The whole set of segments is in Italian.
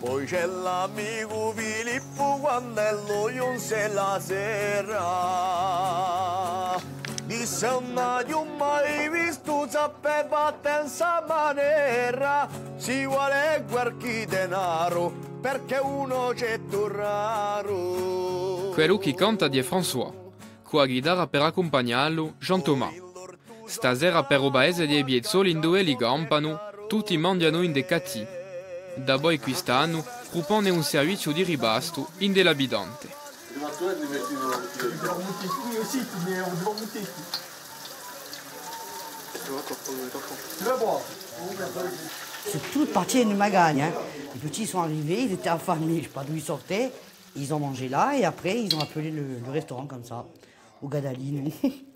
Poi c'è l'amico Filippo quando è lo giunse la sera. Disse non ho mai visto sapeva tensa maniera. Si vuole qualche denaro perché uno c'è tu raro. Quello che canta di François, la chitarra per accompagnarlo Jean Thomas. Stasera per o paese di Ebiezzoli in due li campano, tutti mangiano in decati. Da poi quest'anno propone un servizio di ribasto in delabidante. C'est toute partie du magagne. Hein. Les petits sont arrivés, ils étaient affamés, je sais pas d'où ils sortaient. Ils ont mangé là et après ils ont appelé le, le restaurant comme ça, au Gadaline.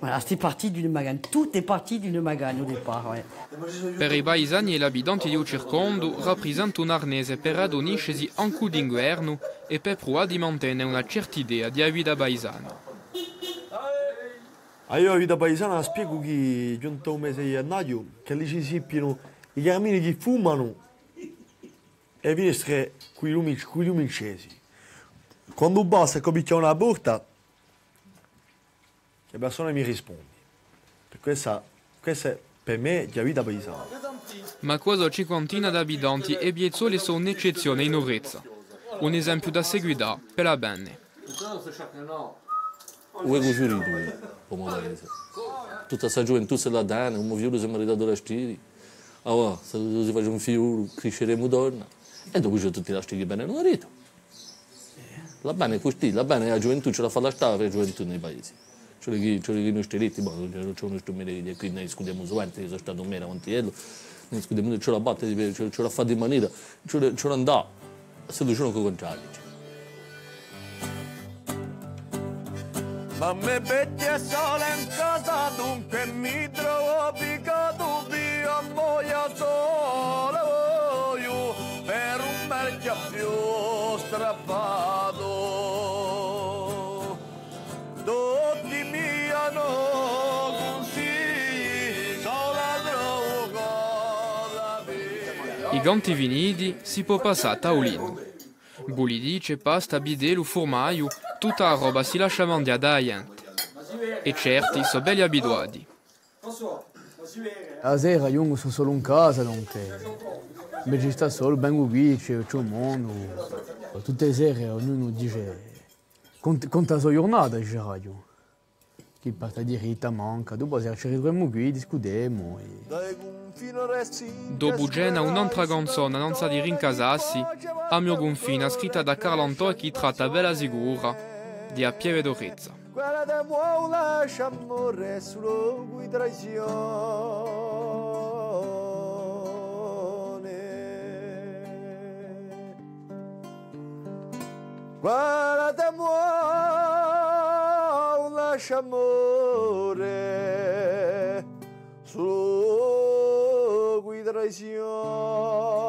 voilà, c'était parti d'une magagne. Tout est parti d'une magagne au départ. Ouais. Per i paesani e l'abitanti di circondo rappresenta un arnese per adoniscesi anche d'inverno e per provare di mantenere una certa idea di vita paesana. Ah, io la vita paesana spiego che giunto un mese di gennaio, che lì ci sippiano i cammini che fumano e finestre con i lumi, con i lumi accesi. Quando basta comincia una porta, la persona mi risponde. Per questa, questa è per me la vita paesana. Ma quasi cinquantina di abitanti e Biezzoli sono un'eccezione in Orezza. Un esempio da seguire per la bene. Ue fiorito, come paese. Tutta questa gioventù se la danno, un fiore si è maritato da stiri. Allora, se si fa un fiore, cresceremo donna. E dopo c'è tutti la stiri bene non rito. La bene è così, la bene è la gioventù, ce la fa la per la gioventù nei paesi. Cioè che cioè che noi stiritti, ma non c'è uno strumento qui noi scudiamo suente, che sono stato un meno avantiello, noi scudiamo, ce la batte, ce la fa di maniera, ce la andà, se tu c'è un contrario. Ma me vecchia sola in casa dunque mi trovo piccato via moia solo io per un bel più strappato via I ganti vinidi si può passare a tavolino. Bulidice, pasta, bidelo, formaggio, tutta la roba si lascia mangiare da gente. E certi sono belli abituati. La sera io sono solo in casa, dunque invece sta solo, vengo qui, c'è, c'è un mondo. Tutte le sere ognuno dice, conta, la sua giornata, dice radio. Chi parte di Rita manca, dopo sera ci ritroviamo qui, discutiamo. E... Dopo Gena un'altra canzone non sa di rincasarsi, a mio confina scritta da Carlo Antò che tratta bella sicura di a Pieve d'Orezza. Quella da muo lascia amore solo cui traizione Quella da muo lascia amore solo traición.